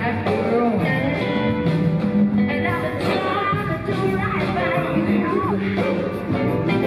And I've been trying to do right by you.